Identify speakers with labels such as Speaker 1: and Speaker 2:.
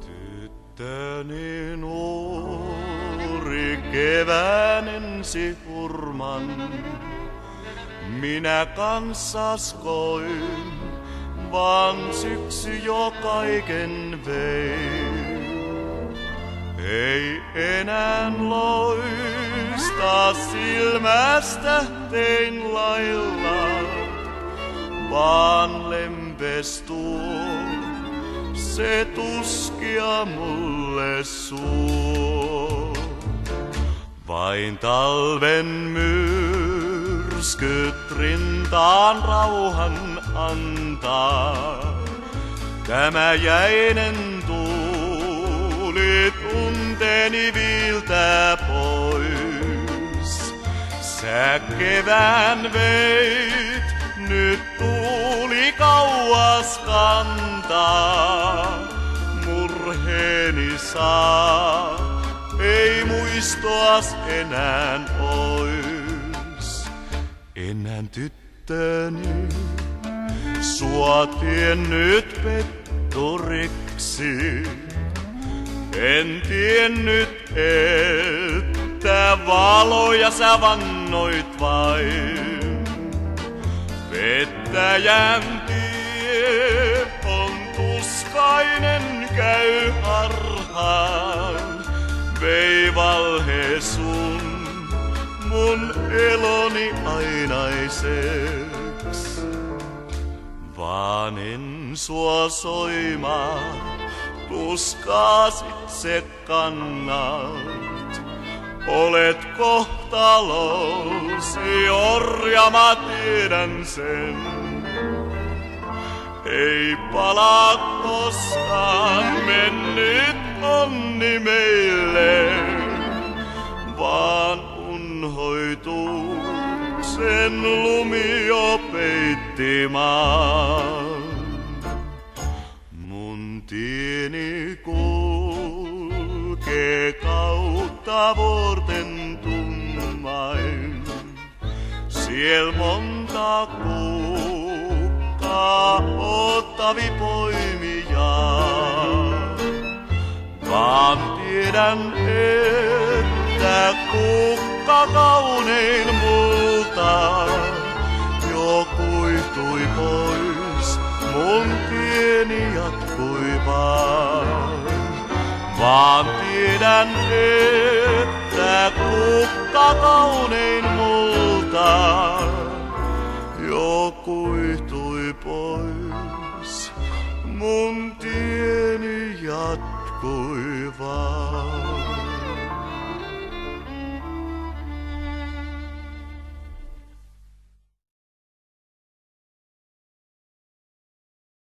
Speaker 1: Tyttöni nuori hurman, minä kanssas koin, vaan syksy jo kaiken vei. Ei enää loista silmästä tein lailla, vaan se tuskia mulle suo. Vain talven myrskyt rintaan rauhan antaa. Tämä jäinen tuuli tunteni viiltää pois. Sä kevään veit, nyt tuuli kauas kantaa. Murheeni saa, ei muistoas enää ois. Enää tyttöni, sua tiennyt petturiksi. En tiennyt, että valoja sä vannoit vain. Pettäjän tie on tuskainen käy harhaan. Vei valhe sun mun eloni ainaiseks. Vaan en sua soimaa, tuskaasit se kannat. Olet kohtalosi orja, mä tiedän sen. Ei palaa koskaan mennyt onni meille, vaan unhoituu sen lumi jo peitti. Kautta vuorten tummain. Siel monta kukkaa ottavi poimijaa. Vaan tiedän, että kukka kaunein multa jo kuihtui pois, mun tieni jatkui vaan. Vaan tiedän, että kaunein multa jo kuihtui pois, mun tieni jatkui vaan.